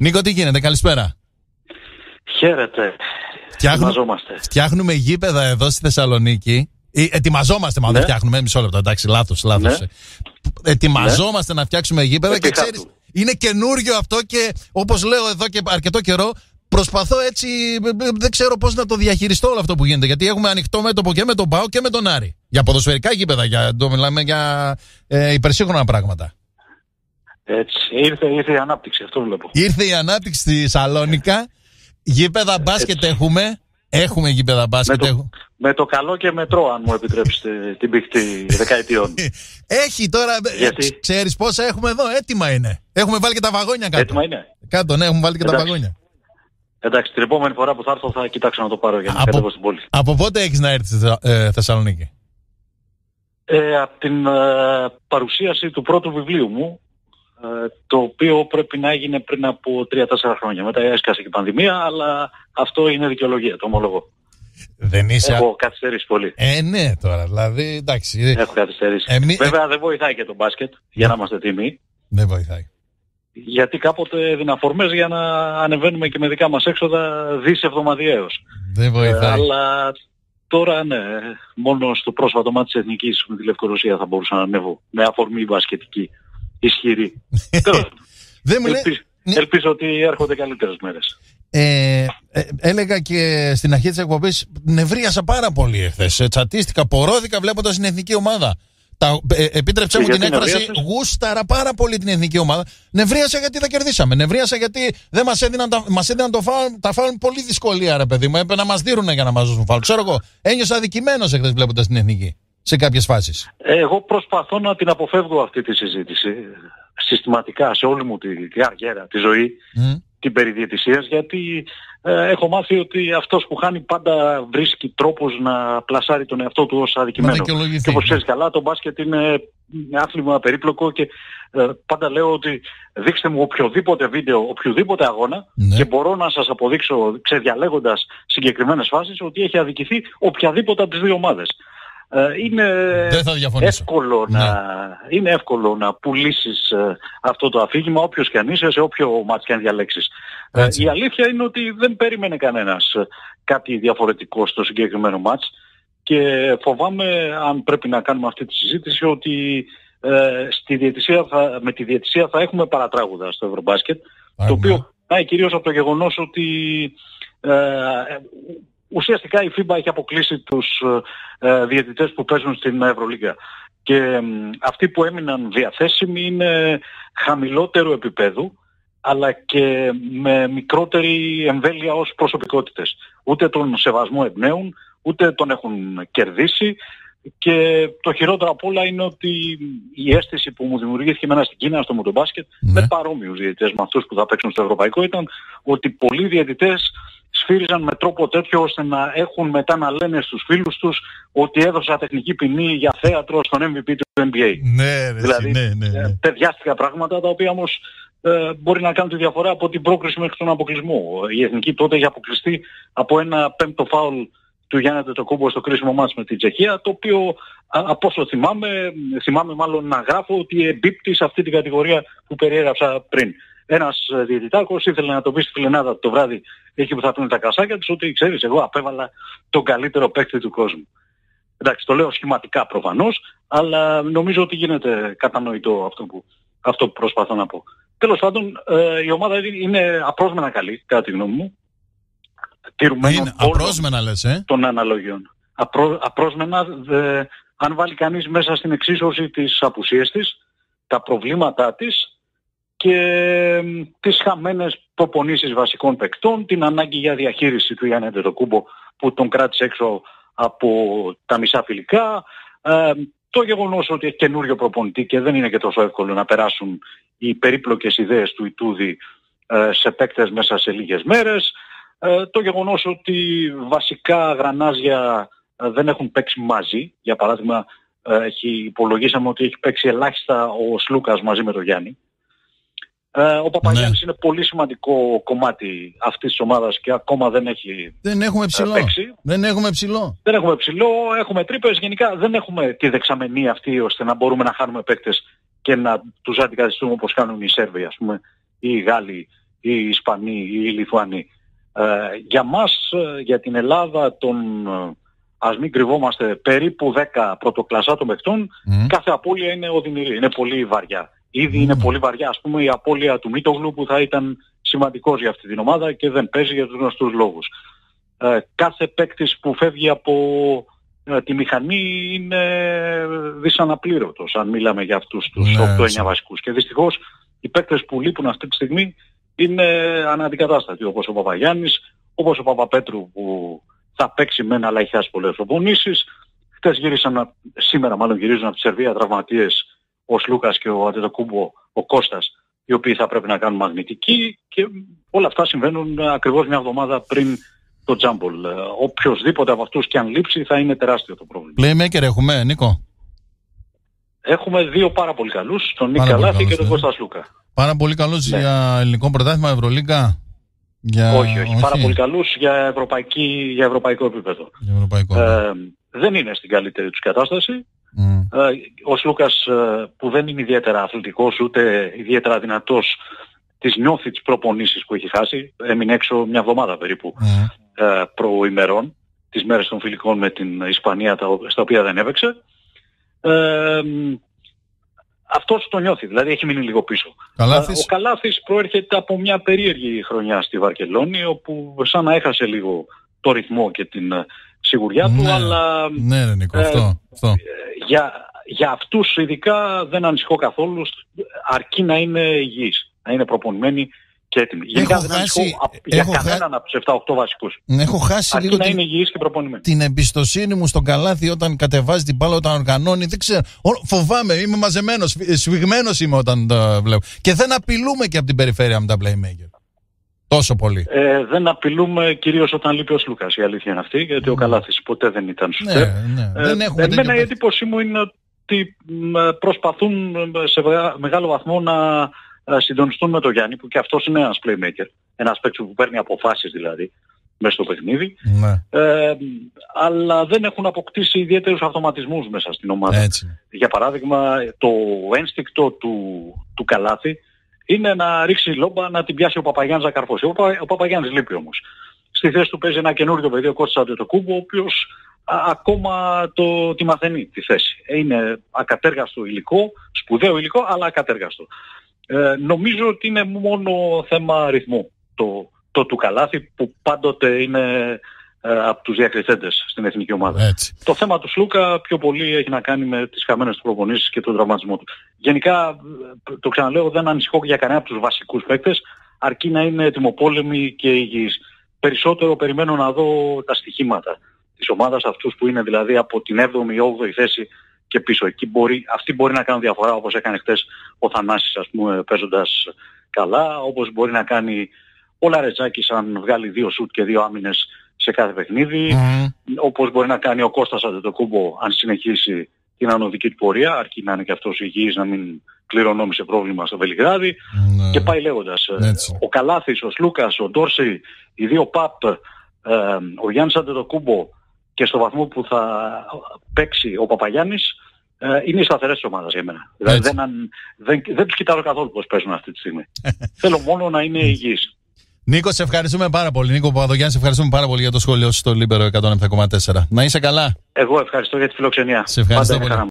Νίκο, τι γίνεται, καλησπέρα. Χαίρετε. Φτιάχνουμε, Ετοιμαζόμαστε. φτιάχνουμε γήπεδα εδώ στη Θεσσαλονίκη. Ε, ετοιμαζόμαστε, μάλλον Ναι. δεν φτιάχνουμε. Μισό λεπτό, εντάξει, λάθος. Λάθος. Ναι. Ετοιμαζόμαστε να φτιάξουμε γήπεδα και Επί ξέρεις, χάρτου. είναι καινούριο αυτό και όπως λέω εδώ και αρκετό καιρό, προσπαθώ έτσι. ε, ε, Δεν ξέρω πώς να το διαχειριστώ όλο αυτό που γίνεται. Γιατί έχουμε ανοιχτό μέτωπο και με τον Πάο και με τον Άρη. Για ποδοσφαιρικά γήπεδα, για, το μιλάμε για ε, υπερσύγχρονα πράγματα. Έτσι. Ήρθε, ήρθε η ανάπτυξη, αυτό βλέπω. Ήρθε η ανάπτυξη στη Σαλόνικα. Γήπεδα μπάσκετ έχουμε. Έχουμε γήπεδα Με μπάσκετ. το, έχουμε. με το καλό και μετρό, αν μου επιτρέψετε την πηχτή δεκαετιών. Έχει τώρα. Γιατί; Ξέρεις πόσα έχουμε εδώ; Έτοιμα είναι. Έχουμε βάλει και τα βαγόνια κάτω. Έτοιμα είναι. Κάτω, ναι, έχουμε βάλει και τα Εντάξει. βαγόνια. Εντάξει, την επόμενη φορά που θα έρθω θα κοιτάξω να το πάρω για να Από- κατέβω στην πόλη. Από πότε έχεις να έρθεις στη Θεσσα- ε, Θεσσαλονίκη; Ε, από την ε, παρουσίαση του πρώτου βιβλίου μου, ε, το οποίο πρέπει να έγινε πριν από 3-4 χρόνια. Μετά έσκασε και η πανδημία, αλλά αυτό είναι δικαιολογία, το ομολογώ. Δεν είσαι. Έχω καθυστερήσει πολύ. Ε, ναι, τώρα. Δηλαδή, εντάξει. Έχω καθυστερήσει. Εμεί- Βέβαια δεν βοηθάει και το μπάσκετ, για να είμαστε τίμοι. Δεν βοηθάει. Γιατί κάποτε έδινα αφορμές για να ανεβαίνουμε και με δικά μας έξοδα δις εβδομαδιαίως. Δεν Ε, βοηθάει. αλλά τώρα ναι, μόνο στο πρόσφατο μάτι της Εθνικής με τη Λευκορωσία θα μπορούσα να ανέβω με αφορμή μπασκετική ισχυρή. Τέλος πάντων. Δεν μου λέει. Ελπίζω, Ναι. ελπίζω ότι έρχονται καλύτερες μέρες. Ε, ε, έλεγα και στην αρχή της εκπομπής, νευρίασα πάρα πολύ εχθές. Τσατίστηκα, πορώθηκα βλέποντας την εθνική ομάδα. Τα, ε, επίτρεψέ μου Και την γιατί έκφραση, νευρίασες; γούσταρα πάρα πολύ την εθνική ομάδα. Νευρίασα γιατί δεν κερδίσαμε. Νευρίασα γιατί δεν μας έδιναν, τα, μας έδιναν το φάουλ, τα φάουλ με πολύ δυσκολία, ρε παιδί μου. Έπρεπε να μας δίνουν για να μας δώσουν φάουλ. Ξέρω εγώ, ένιωσα αδικημένος εχθές βλέποντας την εθνική σε κάποιες φάσεις. Ε, Εγώ προσπαθώ να την αποφεύγω αυτή τη συζήτηση ε, συστηματικά σε όλη μου τη, τη αργέρα, τη ζωή. την περί διαιτησίας, γιατί ε, έχω μάθει ότι αυτός που χάνει πάντα βρίσκει τρόπους να πλασάρει τον εαυτό του ως Να αδικημένο. δικαιολογηθεί. Και όπως ξέρεις καλά, το μπάσκετ είναι ένα άθλημα περίπλοκο και ε, πάντα λέω ότι δείξτε μου οποιοδήποτε βίντεο, οποιοδήποτε αγώνα Ναι. και μπορώ να σας αποδείξω ξεδιαλέγοντας συγκεκριμένες φάσεις ότι έχει αδικηθεί οποιαδήποτε από τις δύο ομάδες. Ε, είναι Δεν θα διαφωνήσω. εύκολο, Ναι. να, είναι εύκολο να πουλήσεις ε, αυτό το αφήγημα όποιος και αν είσαι, σε όποιο μάτς και αν διαλέξεις. Ε, Έτσι. η αλήθεια είναι ότι δεν περίμενε κανένας ε, κάτι διαφορετικό στο συγκεκριμένο μάτς και φοβάμαι αν πρέπει να κάνουμε αυτή τη συζήτηση ότι ε, στη διαιτησία θα, με τη διαιτησία θα έχουμε παρατράγουδα στο Ευρωμπάσκετ Άρα, το οποίο πάει κυρίως από το γεγονός ότι ε, ουσιαστικά η FIBA έχει αποκλείσει τους ε, ε, διαιτητές που παίζουν στην Ευρωλίγα. Και μ, αυτοί που έμειναν διαθέσιμοι είναι χαμηλότερου επίπεδου αλλά και με μικρότερη εμβέλεια ως προσωπικότητες. Ούτε τον σεβασμό εμπνέουν, ούτε τον έχουν κερδίσει και το χειρότερο απ' όλα είναι ότι η αίσθηση που μου δημιουργήθηκε εμένα στην Κίνα στο μοτομπάσκετ Ναι. με παρόμοιους διαιτητές με αυτούς που θα παίξουν στο ευρωπαϊκό ήταν ότι πολλοί διαιτητές σφύριζαν με τρόπο τέτοιο ώστε να έχουν μετά να λένε στους φίλους τους ότι έδωσα τεχνική ποινή για θέατρο στον MVP του NBA. Ναι, ρε, Δηλαδή, ναι, ναι, ναι. Ε, Παιδιάστικα πράγματα τα οποία όμως ε, μπορεί να κάνουν τη διαφορά από την πρόκριση μέχρι τον αποκλεισμό. Η Εθνική τότε είχε αποκλειστεί από ένα πέμπτο φάουλ του Γιάννη Τετοκούμπο στο κρίσιμο μάτς με την Τσεχία, το οποίο α, από όσο θυμάμαι, θυμάμαι μάλλον να γράφω ότι εμπίπτει σε αυτή την κατηγορία που περιέγραψα πριν. Ένας ε, διαιτητάκος ήθελε να το πει στη φιλενάδα το βράδυ εκεί που θα πίνουν τα κρασάκια τους ότι ξέρεις εγώ απέβαλα τον καλύτερο παίκτη του κόσμου. Εντάξει, το λέω σχηματικά προφανώς, αλλά νομίζω ότι γίνεται κατανοητό αυτό που, αυτό που προσπαθώ να πω. Τέλος πάντων, ε, η ομάδα είναι απρόσμενα καλή, κατά τη γνώμη μου. Τηρουμένων Είναι όλων απρόσμενα λες, ε; των αναλογιών. Απρό, απρόσμενα, δε, αν βάλει κανείς μέσα στην εξίσωση τις απουσίες της, τα προβλήματά της και μ, τις χαμένες προπονήσεις βασικών παικτών, την ανάγκη για διαχείριση του Γιάννη Αντετοκούμπο που τον κράτησε έξω από τα μισά φιλικά, ε, το γεγονός ότι έχει καινούριο προπονητή και δεν είναι και τόσο εύκολο να περάσουν οι περίπλοκες ιδέες του Ιτούδη ε, σε παίκτες μέσα σε λίγες μέρες, ε, το γεγονός ότι βασικά γρανάζια ε, δεν έχουν παίξει μαζί. Για παράδειγμα, ε, έχει, υπολογίσαμε ότι έχει παίξει ελάχιστα ο Σλούκας μαζί με τον Γιάννη. Ε, ο Παπαγιάννης είναι πολύ σημαντικό κομμάτι αυτής της ομάδας και ακόμα δεν έχει Δεν έχουμε ψηλό. παίξει. Δεν έχουμε ψηλό. Δεν έχουμε ψηλό, έχουμε τρύπες. Γενικά δεν έχουμε τη δεξαμενή αυτή ώστε να μπορούμε να χάνουμε παίκτες και να τους αντικαθιστούμε όπως κάνουν οι Σέρβοι ας πούμε ή οι Γάλλοι οι Ισπανοί ή οι Λιθουανοί. Ε, για μας, ε, για την Ελλάδα, τον, ας μην κρυβόμαστε, περίπου 10 πρωτοκλασσάτων παιχτών, κάθε απώλεια είναι οδυνηρή, είναι πολύ βαριά. Ήδη είναι πολύ βαριά, ας πούμε, η απώλεια του Μίτογλου που θα ήταν σημαντικός για αυτή την ομάδα και δεν παίζει για τους γνωστούς λόγους. Ε, κάθε παίκτης που φεύγει από ε, τη μηχανή είναι δυσαναπλήρωτος αν μιλάμε για αυτούς τους ναι, 8-9 βασικούς. Και δυστυχώς οι παίκτες που λείπουν αυτή τη στιγμή είναι αναντικατάστατοι όπως ο Παπαγιάννης, όπως ο Παπαπέτρου που θα παίξει μένα αλλά έχει χάσει πολλές προπονήσεις. Χτες γύρισαν, σήμερα μάλλον γυρίζουν από τη Σερβία τραυματίες ο Σλούκας και ο Αντετοκούμπο, ο Κώστας, οι οποίοι θα πρέπει να κάνουν μαγνητική και όλα αυτά συμβαίνουν ακριβώς μια εβδομάδα πριν το τζάμπολ. Ε, οποιοδήποτε από αυτούς και αν λείψει θα είναι τεράστιο το πρόβλημα. Playmaker έχουμε, Νίκο; Έχουμε δύο πάρα πολύ καλούς, τον Νίκ Καλάθη και τον ναι. Κώστα Σλούκα. Πάρα πολύ καλούς ναι. για ελληνικό πρωτάθλημα, Ευρωλίγκα; Για... Όχι, όχι, όχι, πάρα πολύ καλούς για, ευρωπαϊκή, για ευρωπαϊκό επίπεδο. Για ευρωπαϊκό. Ε, δεν είναι στην καλύτερη τους κατάσταση. Mm. Ε, ο Σλούκας ε, που δεν είναι ιδιαίτερα αθλητικός ούτε ιδιαίτερα δυνατός τις νιώθει τις προπονήσεις που έχει χάσει. Έμεινε έξω μια εβδομάδα περίπου mm. ε, προημερών, τις μέρες των φιλικών με την Ισπανία στα οποία δεν έπαιξε. Ε, αυτός το νιώθει, δηλαδή έχει μείνει λίγο πίσω. Καλάθης. Ο Καλάθης προέρχεται από μια περίεργη χρονιά στη Βαρκελόνη όπου σαν να έχασε λίγο το ρυθμό και την ε, σιγουριά του, ναι, αλλά... Ναι, ναι, Νίκο, αυτό, αυτό. Ε, για, για αυτούς ειδικά δεν ανησυχώ καθόλου, αρκεί να είναι υγιείς να είναι προπονημένοι και έτοιμοι. Γενικά δεν χάσει, για κανέναν χα... από τους 7-8 βασικούς. Έχω χάσει Αρκεί λίγο να την... είναι υγιείς και προπονημένοι. την εμπιστοσύνη μου στον καλάθι όταν κατεβάζει την μπάλα, όταν οργανώνει. Δεν ξέρω. Φοβάμαι, είμαι μαζεμένος, σφιγμένος είμαι όταν το βλέπω. Και δεν απειλούμε και από την περιφέρεια με τα playmaker. Τόσο πολύ. Ε, δεν απειλούμε κυρίως όταν λείπει ο Σλούκας, η αλήθεια είναι αυτή, γιατί mm. ο Καλάθης ποτέ δεν ήταν σου. Ναι, ναι. Ε, δεν έχουμε εμένα η εντύπωσή μου είναι ότι προσπαθούν σε μεγάλο βαθμό να ε, συντονιστούν με τον Γιάννη που και αυτός είναι ένας playmaker. Ένας παίκτης που παίρνει αποφάσεις δηλαδή μέσα στο παιχνίδι. Ναι. Ε, αλλά δεν έχουν αποκτήσει ιδιαίτερους αυτοματισμούς μέσα στην ομάδα. Έτσι. Για παράδειγμα το ένστικτο του, του Καλάθη είναι να ρίξει λόμπα να την πιάσει ο Παπαγιάννης να καρφώσει. Ο, Πα, ο Παπαγιάννης λείπει όμως. Στη θέση του παίζει ένα καινούριο παιδί, ο Κώστας κούμπο, ο οποίος ακόμα το, τη μαθαίνει τη θέση. Είναι ακατέργαστο υλικό, σπουδαίο υλικό, αλλά ακατέργαστο. Ε, νομίζω ότι είναι μόνο θέμα ρυθμού το, το του καλάθι που πάντοτε είναι ε, από τους διακριθέντες στην εθνική ομάδα. Έτσι. Το θέμα του Σλούκα πιο πολύ έχει να κάνει με τις χαμένες του προπονήσεις και τον τραυματισμό του. Γενικά, το ξαναλέω, δεν ανησυχώ για κανένα από τους βασικούς παίκτες, αρκεί να είναι ετοιμοπόλεμοι και υγιείς. Περισσότερο περιμένω να δω τα στοιχήματα της ομάδας, αυτούς που είναι δηλαδή από την 7η ή 8η θέση και πίσω. Εκεί μπορεί, αυτοί μπορεί να κάνουν διαφορά όπως έκανε χτες ο Θανάσης ας πούμε παίζοντας καλά, όπως μπορεί να κάνει ο Λαρετζάκης αν βγάλει δύο σουτ και δύο άμυνες σε κάθε παιχνίδι, mm. όπως μπορεί να κάνει ο Κώστας Αντετοκούμπο αν συνεχίσει την ανωδική του πορεία, αρκεί να είναι και αυτός υγιής να μην κληρονόμησε πρόβλημα στο Βελιγράδι mm. και πάει λέγοντας. Έτσι. Ο Καλάθης, ο Σλούκας, ο Ντόρση, οι δύο ΠΑΠ, ε, ο Γιάννης Αντετοκούμπο και στο βαθμό που θα παίξει ο Παπαγιάννης ε, είναι οι σταθερές της ομάδας για μένα. Δηλαδή δεν, δεν, δεν τους κοιτάζω καθόλου πώς παίζουν αυτή τη στιγμή. Θέλω μόνο να είναι υγιείς. Νίκο, σε ευχαριστούμε πάρα πολύ. Νίκο Παπαδογιάννη, σε ευχαριστούμε πάρα πολύ για το σχόλιο στο Λίμπερο 107,4. Να είσαι καλά. Εγώ ευχαριστώ για τη φιλοξενία. Σε ευχαριστώ πολύ.